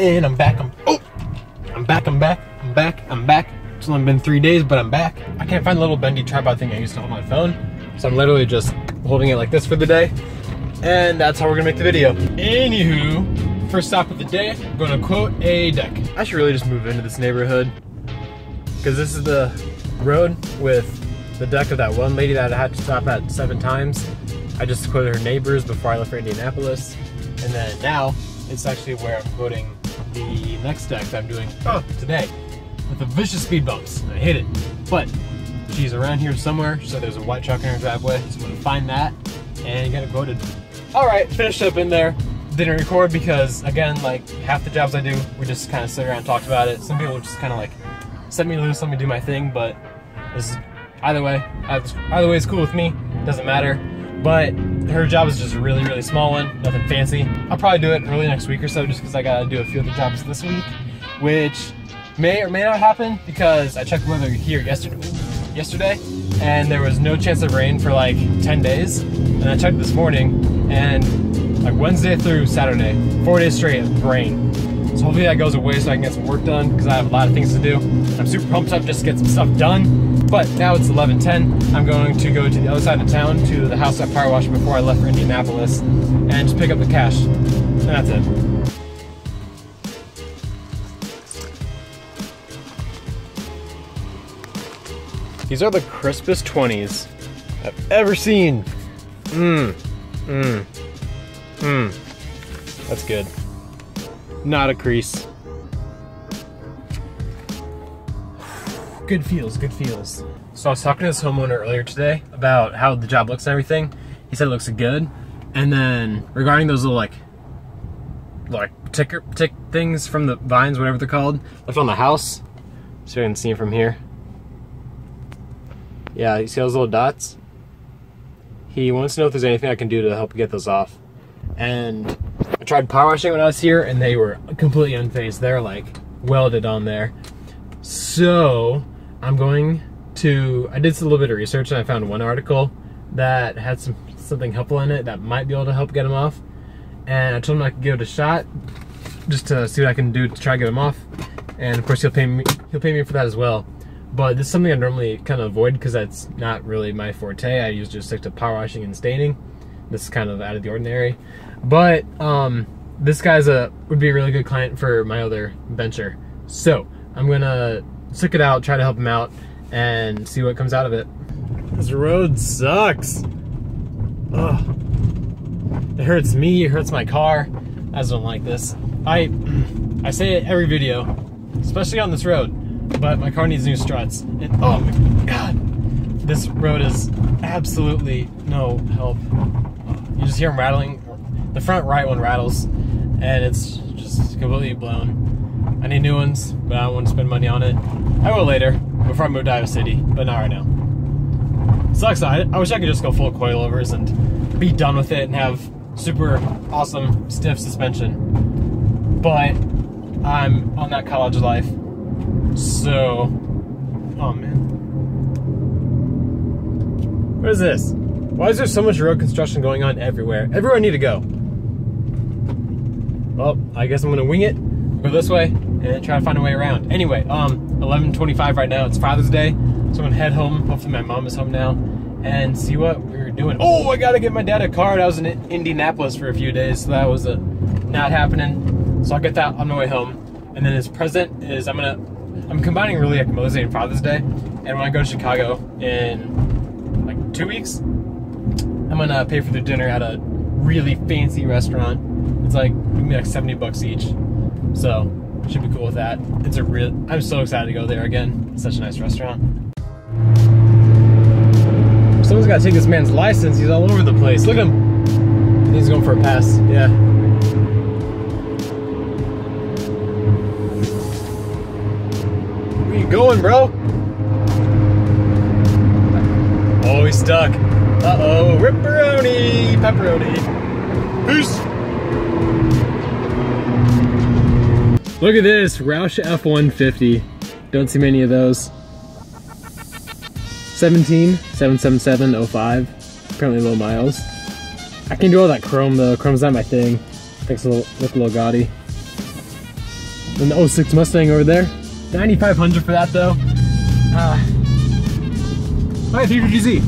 And I'm back. I'm oh, I'm back. I'm back. I'm back. I'm back. It's only been three days, but I'm back. I can't find the little bendy tripod thing I used to hold my phone, so I'm literally just holding it like this for the day. And that's how we're gonna make the video. Anywho, first stop of the day, I'm gonna quote a deck. I should really just move into this neighborhood because this is the road with the deck of that one lady that I had to stop at seven times. I just quoted her neighbors before I left for Indianapolis. And then now, it's actually where I'm quoting the next deck that I'm doing oh, today with the vicious speed bumps. I hate it. But she's around here somewhere, so there's a white truck in her driveway, so I'm gonna find that and get it quoted. All right, finished up in there. Didn't record because, again, like half the jobs I do, we just kind of sit around and talk about it. Some people just kind of like set me loose, let me do my thing, but this is, either way, either way is cool with me, doesn't matter. But her job is just a really, really small one, nothing fancy. I'll probably do it early next week or so just because I gotta do a few other jobs this week, which may or may not happen because I checked the weather here yesterday, yesterday and there was no chance of rain for like 10 days. And I checked this morning and like Wednesday through Saturday, four days straight of rain. So hopefully that goes away so I can get some work done because I have a lot of things to do. I'm super pumped up just to get some stuff done. But now it's 11:10. I'm going to go to the other side of town to the house I power washed before I left for Indianapolis and just pick up the cash. And that's it. These are the crispest 20s I've ever seen. Mmm. Mmm. Mmm. That's good not a crease. Good feels, good feels. So I was talking to this homeowner earlier today about how the job looks and everything. He said it looks good. And then regarding those little like like ticker tick things from the vines, whatever they're called, left on the house. So you can see them from here. Yeah, you see those little dots? He wants to know if there's anything I can do to help get those off. And I tried power washing when I was here and they were completely unfazed. They're like welded on there. So I'm going to, I did a little bit of research and I found one article that had some something helpful in it that might be able to help get them off. And I told him I could give it a shot just to see what I can do to try to get them off. And of course he'll pay me, he'll pay me for that as well. But this is something I normally kind of avoid because that's not really my forte. I usually just stick to power washing and staining. This is kind of out of the ordinary. But um, this guy's a would be a really good client for my other venture. So I'm gonna stick it out, try to help him out, and see what comes out of it. This road sucks. Ugh. It hurts me, it hurts my car. I just don't like this. I I say it every video, especially on this road, but my car needs new struts. And oh my god, this road is absolutely no help. You just hear them rattling the front right one rattles, and it's just completely blown. I need new ones, but I don't want to spend money on it. I will later, before I move to Iowa City, but not right now. Sucks. I, I wish I could just go full coilovers and be done with it and have super awesome stiff suspension. But I'm on that college life, so oh man. What is this? Why is there so much road construction going on everywhere? Everywhere I need to go. Well, I guess I'm gonna wing it, go this way, and try to find a way around. Anyway, um, 11:25 right now. It's Father's Day, so I'm gonna head home. Hopefully, my mom is home now, and see what we're doing. Oh, I gotta get my dad a card. I was in Indianapolis for a few days, so that was a, not happening. So I'll get that on my way home. And then his present is I'm gonna, I'm combining really like Mother's Day and Father's Day, and when I go to Chicago in like two weeks, I'm gonna pay for their dinner at a really fancy restaurant it's like like 70 bucks each. So should be cool with that. It's a real. I'm so excited to go there again. It's such a nice restaurant. Someone's got to take this man's license. He's all over the place. Look at him. He's going for a pass. Yeah. Where you going, bro? Oh, he's stuck. Uh-oh, ripperoni, pepperoni. Peace. Look at this, Roush F-150. Don't see many of those. 17, 77705. Apparently low miles. I can do all that chrome though. Chrome's not my thing. Thanks a little, look a little gaudy. Then the 06 Mustang over there. 9500 for that though. Uh, my 350Z.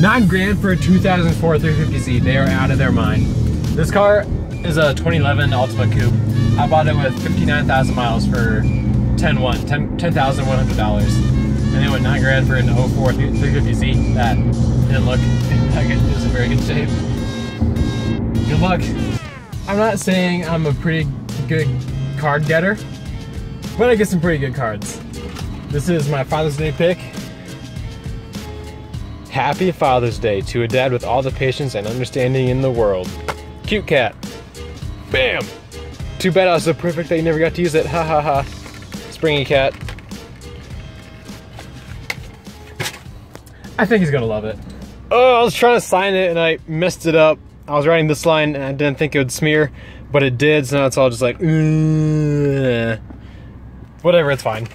Nine grand for a 2004 350Z. They are out of their mind. This car is a 2011 Altima Coupe. I bought it with 59,000 miles for 10 $10,100. and they went nine grand for an 04 350Z. That didn't look like it was in very good shape. Good luck. I'm not saying I'm a pretty good card getter, but I get some pretty good cards. This is my Father's Day pick. Happy Father's Day to a dad with all the patience and understanding in the world. Cute cat. Bam! Too bad I was so perfect that you never got to use it. Ha ha ha. Springy cat. I think he's gonna love it. Oh, I was trying to sign it and I messed it up. I was writing this line and I didn't think it would smear, but it did, so now it's all just like, whatever, it's fine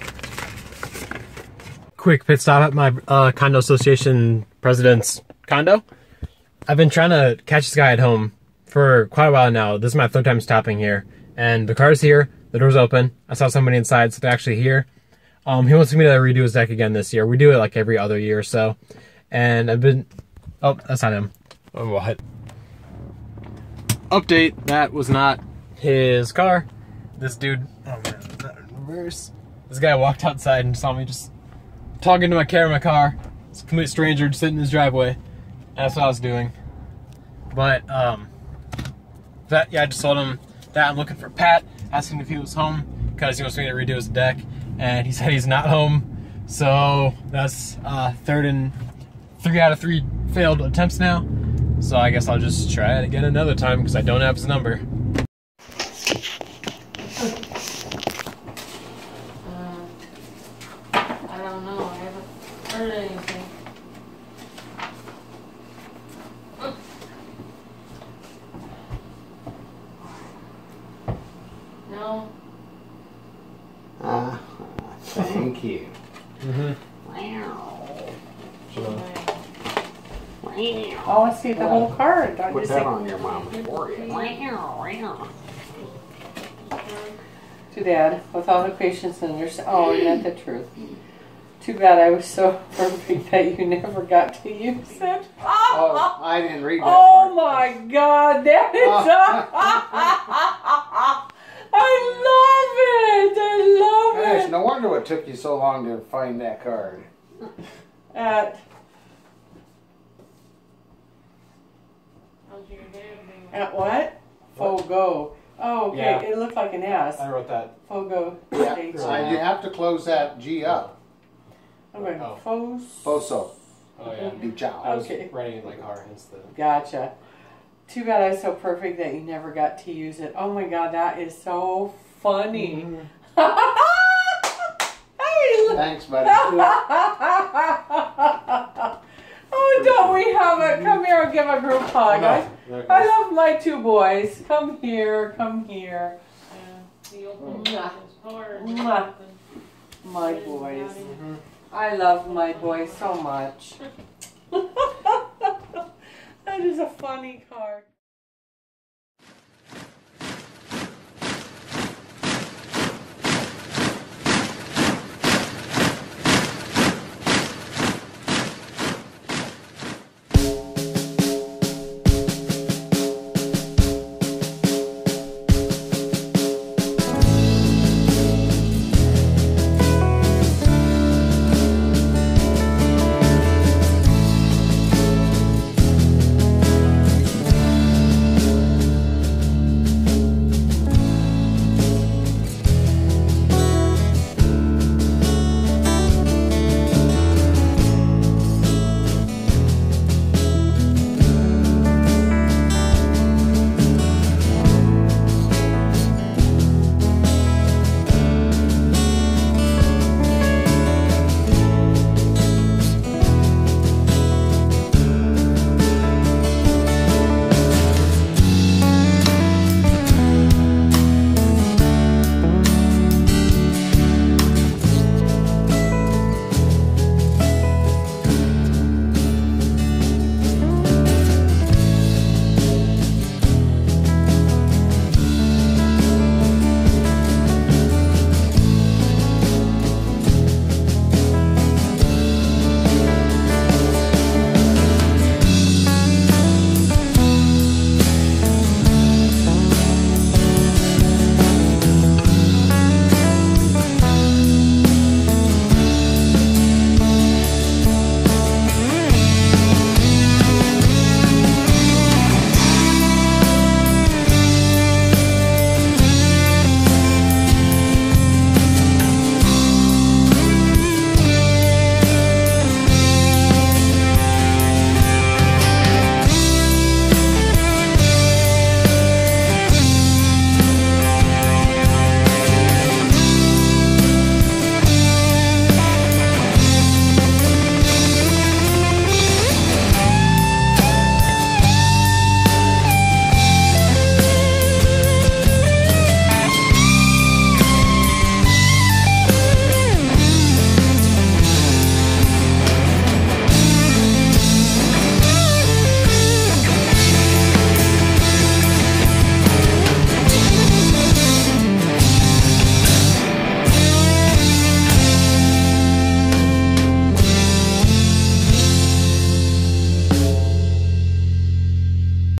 quick pit stop at my uh, condo association president's condo. I've been trying to catch this guy at home for quite a while now. This is my third time stopping here. And the car's here, the door's open. I saw somebody inside, so they're actually here. Um, he wants me to redo his deck again this year. We do it like every other year or so. And I've been, oh, that's not him. Oh, what? Update, that was not his car. This dude, oh man, is that in reverse? This guy walked outside and saw me just talking to my car in my car. It's a complete stranger sitting in his driveway. That's what I was doing. But, um, that, yeah, I just told him that I'm looking for Pat, asking if he was home, because he wants me to redo his deck, and he said he's not home. So, that's, uh, third and three out of three failed attempts now. So I guess I'll just try it again another time, because I don't have his number. No. Uh, thank you. Mm-hmm. Wow. Oh, I see the whole card. I Put just that on your mom's forehead. Too bad. With all the patience and your oh, isn't that the truth? Too bad I was so perfect that you never got to use it. Oh, I didn't read that Oh part. my God, that is. Oh. I love it. I love Gosh, it. no wonder it took you so long to find that card. At at what? Fogo. Oh, okay. Yeah. It looked like an S. I wrote that. Fogo. Yeah, H. so you have to close that G up. I'm going Oh. Fos. Foso. Oh, yeah. de Chão. I was Okay. writing in my car instead. Gotcha. Too bad I was so perfect that you never got to use it. Oh my god, that is so funny. Mm-hmm. hey, look. Thanks, buddy. oh, don't we have a come here and give a group hug? I, I love my two boys. Come here, come here. Mwah. Mwah. My boys. Mm-hmm. I love my boys so much. that is a funny card.